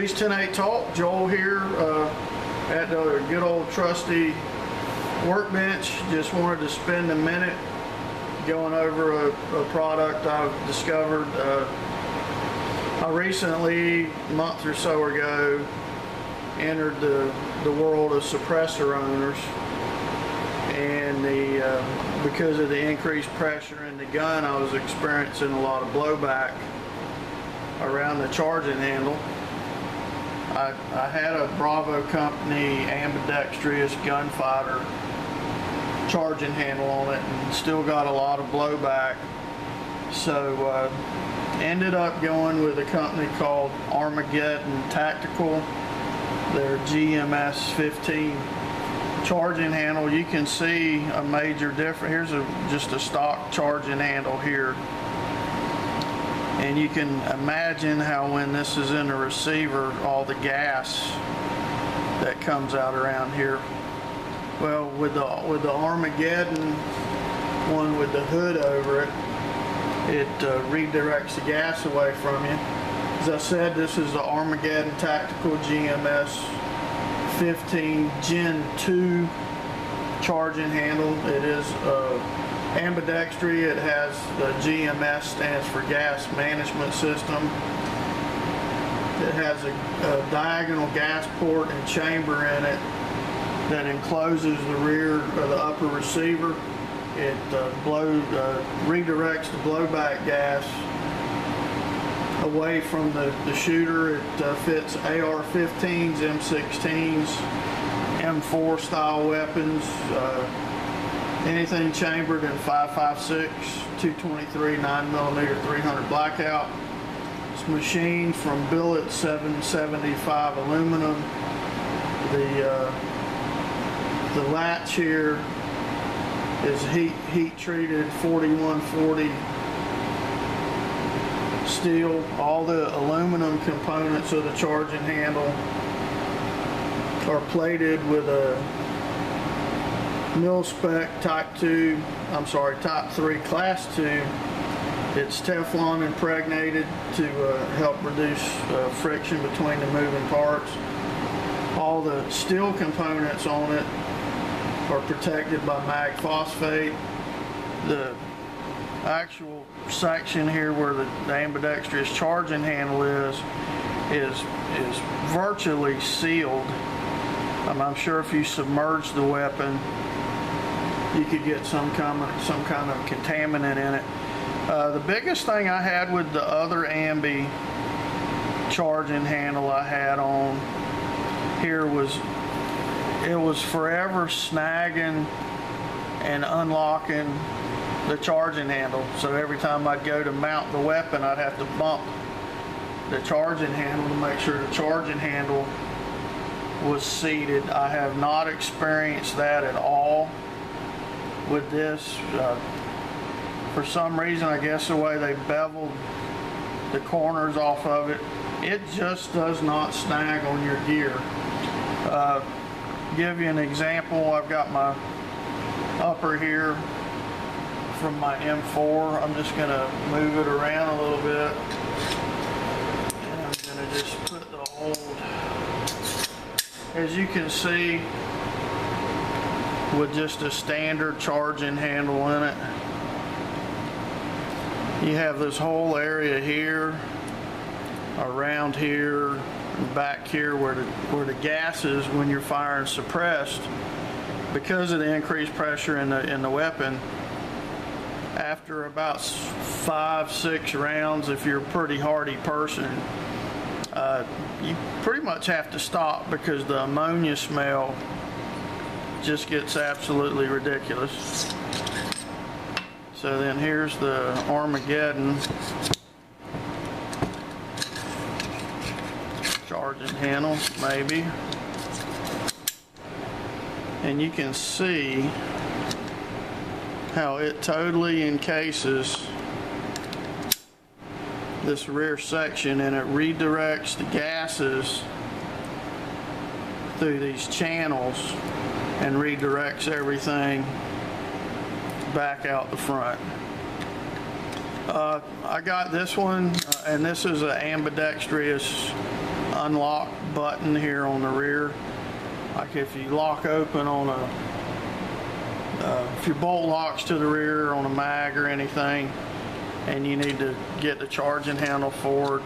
Police 108 Talk, Joel here uh, at the good old trusty workbench. Just wanted to spend a minute going over a, a product I've discovered. Uh, I recently, a month or so ago, entered the, the world of suppressor owners and the uh, because of the increased pressure in the gun I was experiencing a lot of blowback around the charging handle I, I had a Bravo company ambidextrous gunfighter charging handle on it and still got a lot of blowback. So uh, ended up going with a company called Armageddon Tactical. Their GMS 15 charging handle. You can see a major difference. Here's a, just a stock charging handle here and you can imagine how when this is in the receiver all the gas that comes out around here. Well with the with the Armageddon one with the hood over it it uh, redirects the gas away from you. As I said this is the Armageddon Tactical GMS 15 Gen 2 charging handle. It is uh, ambidextry. It has the GMS stands for gas management system. It has a, a, diagonal gas port and chamber in it that encloses the rear of the upper receiver. It uh, blow, uh, redirects the blowback gas away from the, the shooter. It uh, fits AR-15s, M16s, M4 style weapons, uh, anything chambered in 5.56, 223, 9 millimeter, 300 blackout. It's machined from billet 775 aluminum. The uh, the latch here is heat heat treated 4140 steel. All the aluminum components of the charging handle are plated with a mil spec type 2 I'm sorry type 3 class 2 it's Teflon impregnated to uh, help reduce uh, friction between the moving parts. All the steel components on it are protected by mag phosphate. The actual section here where the, the ambidextrous charging handle is is is virtually sealed. I'm sure if you submerge the weapon you could get some kind of, some kind of contaminant in it. Uh, the biggest thing I had with the other Ambi charging handle I had on here was it was forever snagging and unlocking the charging handle. So every time I'd go to mount the weapon, I'd have to bump the charging handle to make sure the charging handle was seated. I have not experienced that at all with this. Uh, for some reason, I guess the way they beveled the corners off of it, it just does not snag on your gear. Uh, give you an example, I've got my upper here from my M4. I'm just going to move it around a little bit. And I'm going to just put the old, as you can see, with just a standard charging handle in it. You have this whole area here, around here, back here where the, where the gas is when you're firing suppressed. Because of the increased pressure in the, in the weapon, after about five, six rounds, if you're a pretty hardy person, uh, you pretty much have to stop because the ammonia smell just gets absolutely ridiculous. So then here's the Armageddon charging handle, maybe. And you can see how it totally encases this rear section and it redirects the gases through these channels and redirects everything back out the front. Uh, I got this one, uh, and this is an ambidextrous unlock button here on the rear. Like if you lock open on a, uh, if your bolt locks to the rear on a mag or anything, and you need to get the charging handle forward,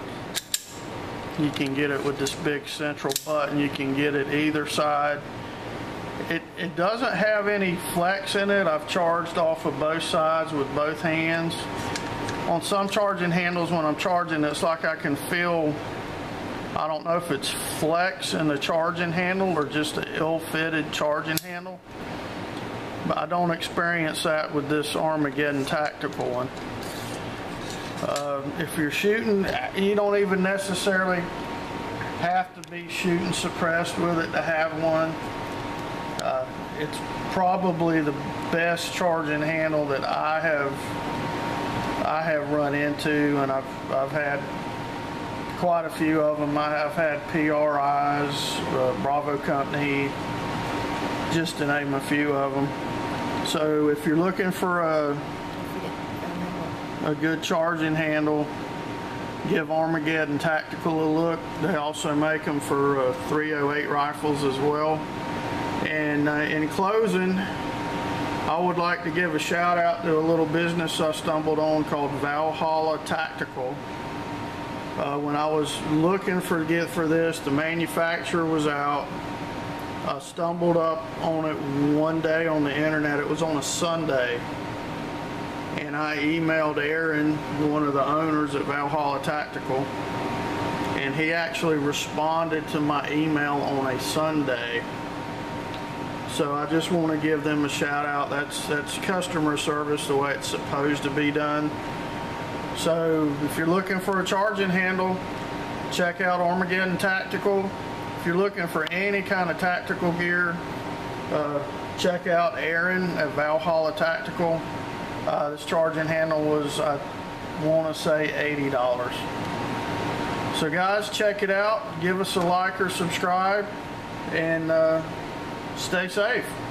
you can get it with this big central button. You can get it either side. It, doesn't have any flex in it. I've charged off of both sides with both hands. On some charging handles, when I'm charging, it's like I can feel, I don't know if it's flex in the charging handle or just an ill-fitted charging handle. But I don't experience that with this Armageddon tactical one. Uh, if you're shooting, you don't even necessarily have to be shooting suppressed with it to have one. Uh, it's probably the best charging handle that I have I have run into, and I've I've had quite a few of them. I have had PRIs, uh, Bravo Company, just to name a few of them. So if you're looking for a a good charging handle. Give Armageddon Tactical a look. They also make them for uh, 308 rifles as well. And uh, in closing, I would like to give a shout out to a little business I stumbled on called Valhalla Tactical. Uh, when I was looking for get for this, the manufacturer was out. I stumbled up on it one day on the internet. It was on a Sunday and I emailed Aaron, one of the owners at Valhalla Tactical, and he actually responded to my email on a Sunday. So I just want to give them a shout out. That's that's customer service the way it's supposed to be done. So if you're looking for a charging handle, check out Armageddon Tactical. If you're looking for any kind of tactical gear, uh, check out Aaron at Valhalla Tactical. Uh, this charging handle was, I want to say, $80. So guys, check it out. Give us a like or subscribe and uh, stay safe.